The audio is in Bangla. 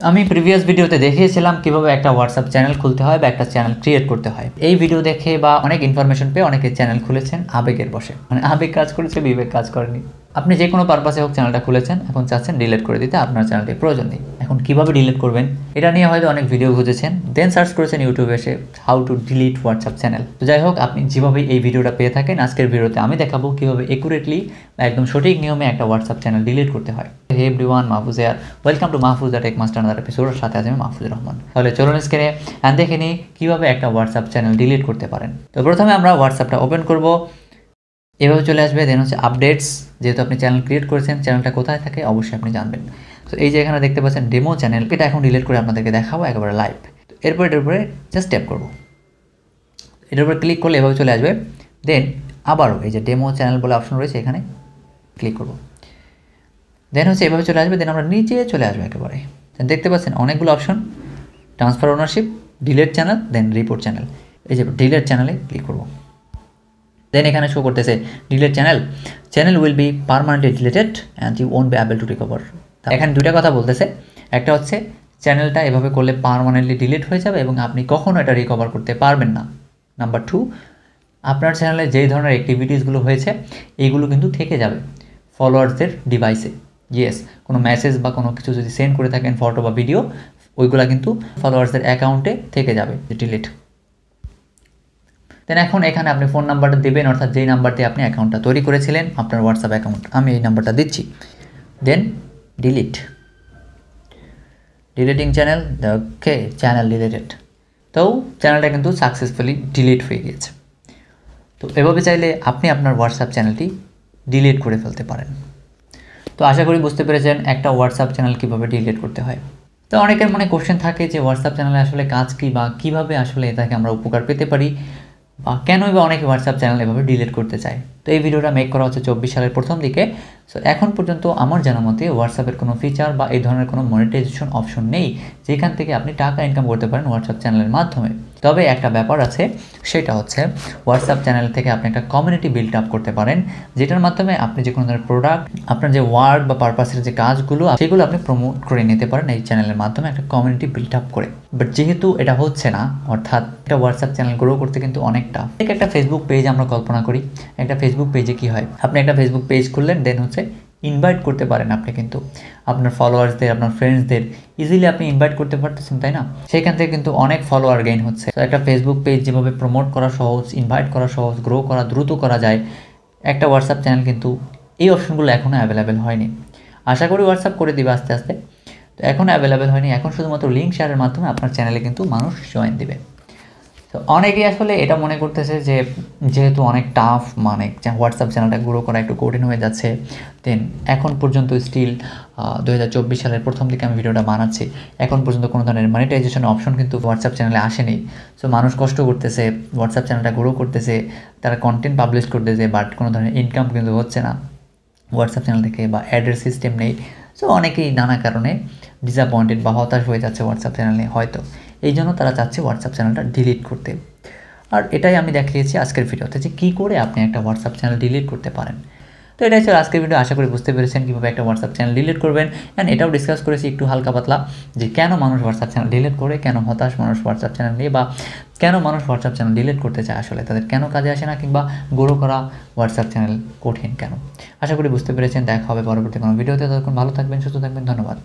আমি প্রিভিয়াস ভিডিওতে দেখিয়েছিলাম কীভাবে একটা হোয়াটসঅ্যাপ চ্যানেল খুলতে হয় বা একটা চ্যানেল ক্রিয়েট করতে হয়। এই ভিডিও দেখে বা অনেক ইনফরমেশন পেয়ে অনেকে চ্যানেল খুলেছেন আবেগের বসে মানে আবেগ কাজ করেছে, বিবেক কাজ করেনি। আপনি যে কোনো পারপাসে হোক চ্যানেলটা খুলেছেন, এখন চাচ্ছেন ডিলিট করে দিতে, আপনার চ্যানেলটি প্রয়োজন নেই। এখন কীভাবে ডিলিট করবেন, এটা নিয়ে হয়তো অনেক ভিডিও খুঁজেছেন দেন সার্চ করেছেন ইউটিউবে এসে how to delete WhatsApp channel তো যাই হোক, আপনি যেভাবে এই ভিডিওটা পেয়ে থাকেন, আজকের ভিডিওতে আমি দেখাবো কীভাবে একুরেটলি বা একদম সঠিক নিয়মে একটা হোয়াটসঅ্যাপ চ্যানেল ডিলিট করতে হয়। Hey everyone Mahfuz here welcome to Mahfuz the tech master another episode সাথে আছে আমি মাহফুজুর রহমান। তাহলে চলুন স্ক্রিনে অ্যান্ড দেখে নিই কীভাবে একটা হোয়াটসঅ্যাপ চ্যানেল ডিলিট করতে পারেন। তো প্রথমে আমরা হোয়াটসঅ্যাপটা ওপেন করব। এভাবে চলে আসবে দেন হচ্ছে আপডেটস যেহেতু আপনি চ্যানেল ক্রিয়েট করেছেন চ্যানেলটা কোথায় থাকে অবশ্যই আপনি জানবেন। তো এই যে এখানে দেখতে পাচ্ছেন ডেমো চ্যানেল এটা এখন ডিলিট করে আপনাদেরকে দেখাবো একেবারে লাইভ এরপর এটার উপরে জাস্ট ট্যাপ করব। এটার উপরে ক্লিক করলে এভাবে চলে আসবে। দেন আবারও এই যে ডেমো চ্যানেল বলে অপশন রয়েছে, এখানে ক্লিক করব। দেন হচ্ছে এভাবে চলে আসবে দেন আমরা নিচে চলে আসব একেবারে। দেখতে পাচ্ছেন অনেকগুলো option transfer ownership delete channel then report channel এই যে ডিলেট চ্যানেলে ক্লিক করব। দেন এখানে শো করতেছে delete channel channel will be permanently deleted and you won't be able to recover এখানে দুটা কথা বলতেছে, একটা হচ্ছে চ্যানেলটা এভাবে করলে পারমানেন্টলি ডিলিট হয়ে যাবে এবং আপনি কখনও এটা রিকভার করতে পারবেন না। নাম্বার টু আপনার চ্যানেলে যেই ধরনের অ্যাক্টিভিটিসগুলো হয়েছে এইগুলো কিন্তু থেকে যাবে। ফলোয়ার্সদের ডিভাইসে ইয়েস কোনো মেসেজ বা কোনো কিছু যদি সেন্ড করে থাকেন ফটো বা ভিডিও ওইগুলা কিন্তু ফলোয়ার্সদের অ্যাকাউন্টে থেকে যাবে ডিলিট দেন এখন এখানে আপনি ফোন নাম্বারটা দেবেন, অর্থাৎ যেই নাম্বার দিয়ে আপনি অ্যাকাউন্টটা তৈরি করেছিলেন, আপনার হোয়াটসঅ্যাপ অ্যাকাউন্ট আমি এই নাম্বারটা দিচ্ছি। Then delete deleting channel okay channel deleted তো চ্যানেলটা কিন্তু সাকসেসফুলি ডিলিট হয়ে গিয়েছে। তো এভাবে চাইলে আপনি আপনার হোয়াটসঅ্যাপ চ্যানেলটি ডিলিট করে ফেলতে পারেন। তো আশা করি বুঝতে পেরেছেন একটা হোয়াটসঅ্যাপ চ্যানেল কীভাবে ডিলিট করতে হয়। তো অনেকের মনে কোশ্চেন থাকে যে হোয়াটসঅ্যাপ চ্যানেলে আসলে কাজ কী বা কীভাবে আসলে এটাকে আমরা উপকার পেতে পারি বা কেনই বা অনেকে হোয়াটসঅ্যাপ চ্যানেল এভাবে ডিলিট করতে চায়। তো এই ভিডিওটা মেক করা হচ্ছে চব্বিশ সালের প্রথম দিকে। সো এখন পর্যন্ত আমার জানা মতে হোয়াটসঅ্যাপের কোনো ফিচার বা এই ধরনের কোনো মনিটাইজেশন অপশন নেই, যেখান থেকে আপনি টাকা ইনকাম করতে পারেন হোয়াটসঅ্যাপ চ্যানেলের মাধ্যমে। তবে একটা ব্যাপার আছে, সেটা হচ্ছে হোয়াটসঅ্যাপ চ্যানেল থেকে আপনি একটা কমিউনিটি বিল্ড আপ করতে পারেন, যেটার মাধ্যমে আপনি যে কোনো ধরনের প্রোডাক্ট আপনার যে ওয়ার্ক বা পারপাসের যে কাজগুলো, সেগুলো আপনি প্রমোট করে নিতে পারেন এই চ্যানেলের মাধ্যমে একটা কমিউনিটি বিল্ড আপ করে। বাট যেহেতু এটা হচ্ছে না, অর্থাৎ একটা হোয়াটসঅ্যাপ চ্যানেল গ্রো করতে কিন্তু অনেকটা। একটা ফেসবুক পেজ আমরা কল্পনা করি, একটা ফেসবুক পেজে কি হয়? আপনি একটা ফেসবুক পেজ খুললেন দেন হচ্ছে ইনভাইট করতে পারেন আপনি কিন্তু। আপনার ফলোয়ার্সদের আপনার ফ্রেন্ডসদের ইজিলি আপনি ইনভাইট করতে পারতেছেন, তাই না? সেখান থেকে কিন্তু অনেক ফলোয়ার গেইন হচ্ছে। একটা ফেসবুক পেজ যেভাবে প্রমোট করা সহজ ইনভাইট করা সহজ গ্রো করা, দ্রুত করা যায়, একটা হোয়াটসঅ্যাপ চ্যানেল কিন্তু এই অপশনগুলো এখনও অ্যাভেলেবেল হয়নি। আশা করি হোয়াটসঅ্যাপ করে দিবে আস্তে আস্তে। তো এখন অ্যাভেলেবেল হয়নি। এখন শুধুমাত্র লিঙ্ক শেয়ারের মাধ্যমে আপনার চ্যানেলে কিন্তু মানুষ জয়েন দিবে। তো অনেকেই আসলে এটা মনে করতেছে যে, যেহেতু অনেক টাফ মানে হোয়াটসঅ্যাপ চ্যানেলটা গ্রো করা একটু কঠিন হয়ে যাচ্ছে দেন এখন পর্যন্ত স্টিল দু হাজার চব্বিশ সালের প্রথম দিকে আমি ভিডিওটা বানাচ্ছি। এখন পর্যন্ত কোনো ধরনের মনিটাইজেশন অপশন কিন্তু হোয়াটসঅ্যাপ চ্যানেলে আসেনি। সো মানুষ কষ্ট করতেছে হোয়াটসঅ্যাপ চ্যানেলটা গ্রো করতেছে, তারা কন্টেন্ট পাবলিশ করতেছে বাট কোনো ধরনের ইনকাম কিন্তু হচ্ছে না। হোয়াটসঅ্যাপ চ্যানেল থেকে বা অ্যাডের সিস্টেম নেই। সো অনেকেই নানা কারণে ডিসঅ্যাপয়েন্টেড বা হতাশ হয়ে যাচ্ছে হোয়াটসঅ্যাপ চ্যানেলে হয়তো। এই জন্য তারা চাচ্ছে হোয়াটসঅ্যাপ চ্যানেলটা ডিলিট করতে। আর এটাই আমি দেখিয়েছি আজকের ভিডিওতে যে কী করে আপনি একটা হোয়াটসঅ্যাপ চ্যানেল ডিলিট করতে পারেন। তো এটাই ছিল আজকের ভিডিও, আশা করি বুঝতে পেরেছেন কীভাবে একটা হোয়াটসঅ্যাপ চ্যানেল ডিলিট করবেন। অ্যান্ড এটাও ডিসকাস করেছি একটু হালকা পাতলা যে কেন মানুষ হোয়াটসঅ্যাপ চ্যানেল ডিলিট করে, কেন হতাশ মানুষ হোয়াটসঅ্যাপ চ্যানেল নিয়ে বা কেন মানুষ হোয়াটসঅ্যাপ চ্যানেল ডিলিট করতে চায় আসলে, তাদের কেন কাজে আসে না কিংবা গ্রো করা হোয়াটসঅ্যাপ চ্যানেল কঠিন কেন? আশা করি বুঝতে পেরেছেন, দেখা হবে পরবর্তী কোনো ভিডিওতে, ততক্ষণ ভালো থাকবেন, সুস্থ থাকবেন, ধন্যবাদ।